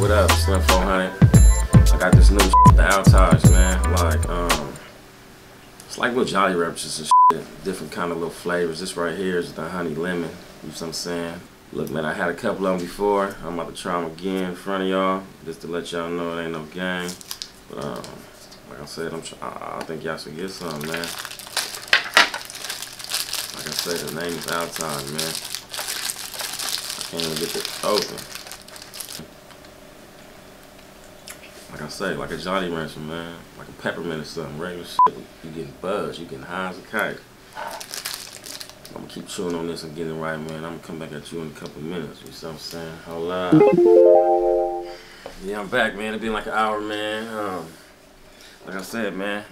what up? Slim 400. I got this new shit, the Altai, man. Like, um, it's like little Jolly Ranchers and shit. Different kind of little flavors. This right here is the honey lemon. You know what I'm saying? Look, man, I had a couple of them before. I'm about to try them again in front of y'all, just to let y'all know it ain't no game. But, um, like I said, I'm I, I think y'all should get some, man. Like I said, the name is Altai, man. I can't even get this open. Like I say, like a Jolly Rancher, man. Like a peppermint or something. Regular shit. You getting buzzed. You getting high as a kite. I'm gonna keep chewing on this and getting it right, man. I'm gonna come back at you in a couple minutes. You see what I'm saying? Hold up. Yeah, I'm back, man. It's been like an hour, man. Um, like I said, man,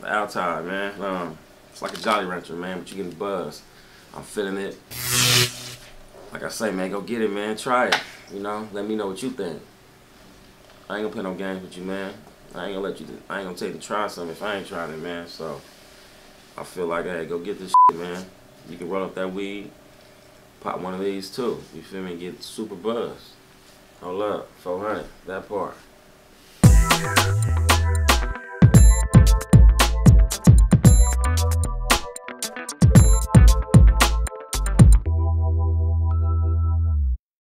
the Altai, man. Um, it's like a Jolly Rancher, man, but you getting buzzed. I'm feeling it. Like I say, man, go get it, man. Try it. You know, let me know what you think. I ain't gonna play no games with you, man. I ain't gonna let you. I ain't gonna take to try something if I ain't trying it, man. So I feel like, hey, go get this shit, man. You can roll up that weed, pop one of these too. You feel me? Get super buzzed. Hold up, 400, that part.